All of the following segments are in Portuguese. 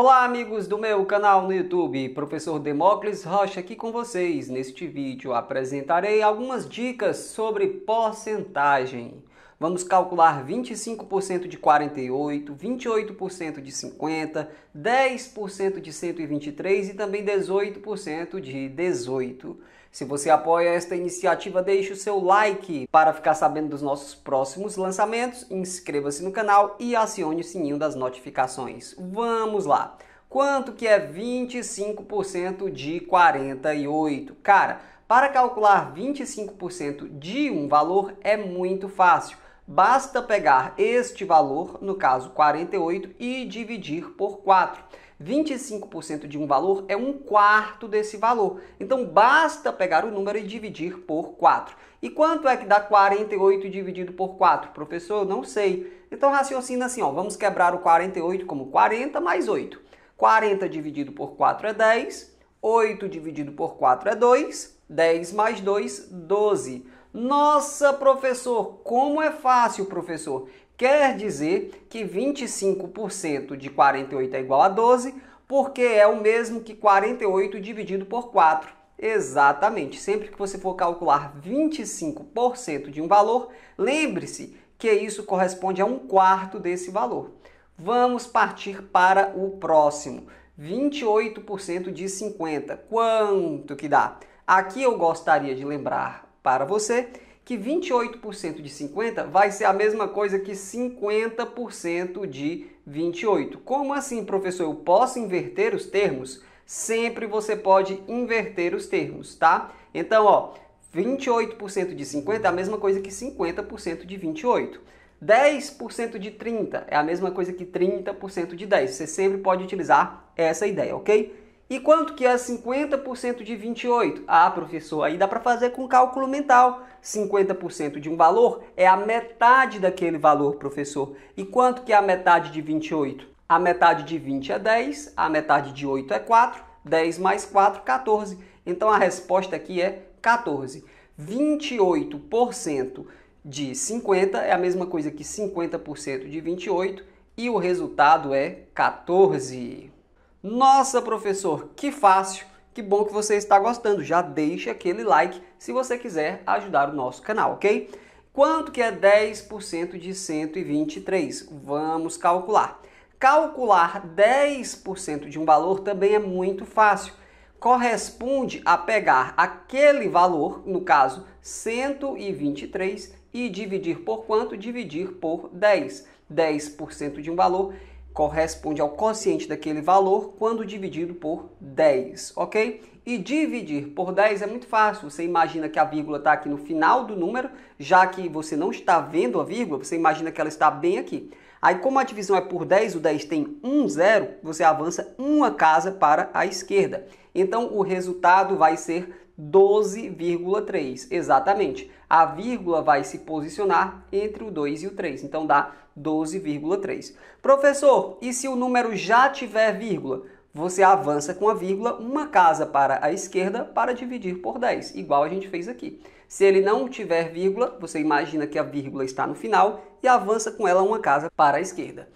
Olá amigos do meu canal no YouTube, Professor Demócles Rocha aqui com vocês. Neste vídeo apresentarei algumas dicas sobre porcentagem. Vamos calcular 25% de 48, 28% de 50, 10% de 123 e também 18% de 18. Se você apoia esta iniciativa, deixe o seu like para ficar sabendo dos nossos próximos lançamentos, inscreva-se no canal e acione o sininho das notificações. Vamos lá! Quanto que é 25% de 48? Cara, para calcular 25% de um valor é muito fácil. Basta pegar este valor, no caso 48, e dividir por 4. 25% de um valor é um quarto desse valor. Então basta pegar o número e dividir por 4. E quanto é que dá 48 dividido por 4? Professor, não sei. Então raciocina assim, ó, vamos quebrar o 48 como 40 mais 8. 40 dividido por 4 é 10, 8 dividido por 4 é 2, 10 mais 2, 12. Nossa, professor, como é fácil, professor. Quer dizer que 25% de 48 é igual a 12, porque é o mesmo que 48 dividido por 4. Exatamente. Sempre que você for calcular 25% de um valor, lembre-se que isso corresponde a um quarto desse valor. Vamos partir para o próximo. 28% de 50. Quanto que dá? Aqui eu gostaria de lembrar para você que 28% de 50 vai ser a mesma coisa que 50% de 28. Como assim, professor? Eu posso inverter os termos? Sempre você pode inverter os termos, tá? Então, ó, 28% de 50 é a mesma coisa que 50% de 28. 10% de 30 é a mesma coisa que 30% de 10. Você sempre pode utilizar essa ideia, ok? E quanto que é 50% de 28? Ah, professor, aí dá para fazer com cálculo mental. 50% de um valor é a metade daquele valor, professor. E quanto que é a metade de 28? A metade de 20 é 10, a metade de 8 é 4, 10 mais 4, 14. Então a resposta aqui é 14. 28% de 50 é a mesma coisa que 50% de 28 e o resultado é 14. Nossa, professor, que fácil! Que bom que você está gostando. Já deixe aquele like se você quiser ajudar o nosso canal, ok? Quanto que é 10% de 123? Vamos calcular. Calcular 10% de um valor também é muito fácil. Corresponde a pegar aquele valor, no caso 123, e dividir por quanto? Dividir por 10. 10% de um valor corresponde ao quociente daquele valor quando dividido por 10, ok? E dividir por 10 é muito fácil. Você imagina que a vírgula está aqui no final do número, já que você não está vendo a vírgula, você imagina que ela está bem aqui. Aí, como a divisão é por 10, o 10 tem um zero, você avança uma casa para a esquerda. Então, o resultado vai ser 12,3. Exatamente. A vírgula vai se posicionar entre o 2 e o 3. Então dá 12,3. Professor, e se o número já tiver vírgula? Você avança com a vírgula uma casa para a esquerda para dividir por 10, igual a gente fez aqui. Se ele não tiver vírgula, você imagina que a vírgula está no final e avança com ela uma casa para a esquerda.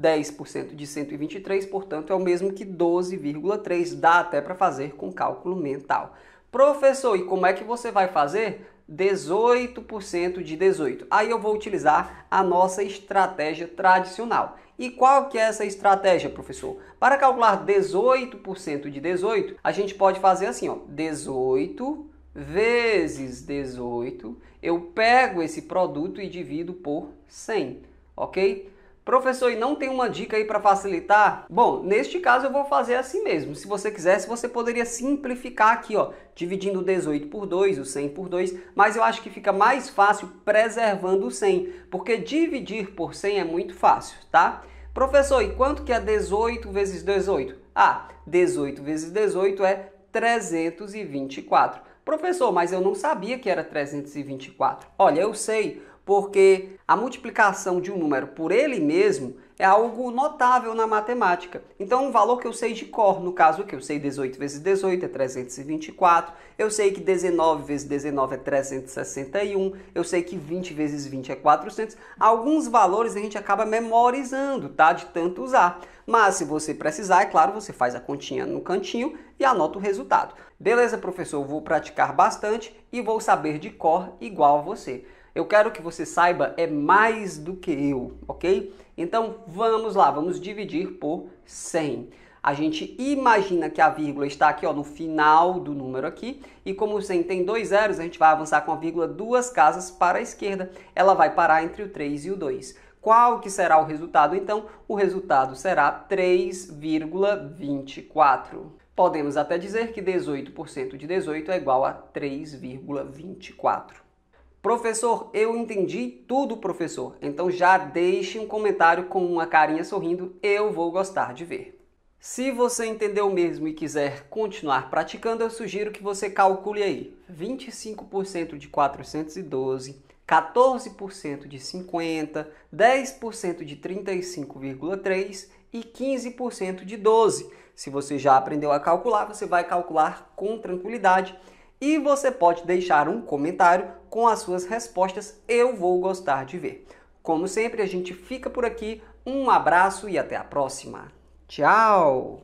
10% de 123, portanto, é o mesmo que 12,3. Dá até para fazer com cálculo mental. Professor, e como é que você vai fazer? 18% de 18. Aí eu vou utilizar a nossa estratégia tradicional. E qual que é essa estratégia, professor? Para calcular 18% de 18, a gente pode fazer assim, ó, 18 vezes 18, eu pego esse produto e divido por 100, ok? Professor, e não tem uma dica aí para facilitar? Bom, neste caso eu vou fazer assim mesmo. Se você quisesse, você poderia simplificar aqui, ó, dividindo o 18 por 2, o 100 por 2, mas eu acho que fica mais fácil preservando o 100, porque dividir por 100 é muito fácil, tá? Professor, e quanto que é 18 vezes 18? Ah, 18 vezes 18 é 324. Professor, mas eu não sabia que era 324. Olha, eu sei porque a multiplicação de um número por ele mesmo é algo notável na matemática. Então, um valor que eu sei de cor, no caso que eu sei 18 vezes 18 é 324, eu sei que 19 vezes 19 é 361, eu sei que 20 vezes 20 é 400. Alguns valores a gente acaba memorizando, tá? De tanto usar. Mas se você precisar, é claro, você faz a continha no cantinho e anota o resultado. Beleza, professor? vou praticar bastante e vou saber de cor igual a você. Eu quero que você saiba é mais do que eu, ok? Então vamos lá, vamos dividir por 100. A gente imagina que a vírgula está aqui ó, no final do número aqui, e como o 100 tem dois zeros, a gente vai avançar com a vírgula duas casas para a esquerda. Ela vai parar entre o 3 e o 2. Qual que será o resultado? Então, o resultado será 3,24. Podemos até dizer que 18% de 18 é igual a 3,24. Professor, eu entendi tudo, professor. Então já deixe um comentário com uma carinha sorrindo, eu vou gostar de ver. Se você entendeu mesmo e quiser continuar praticando, eu sugiro que você calcule aí 25% de 412, 14% de 50, 10% de 35,3 e 15% de 12. Se você já aprendeu a calcular, você vai calcular com tranquilidade e você pode deixar um comentário com as suas respostas, eu vou gostar de ver. Como sempre, a gente fica por aqui. Um abraço e até a próxima. Tchau!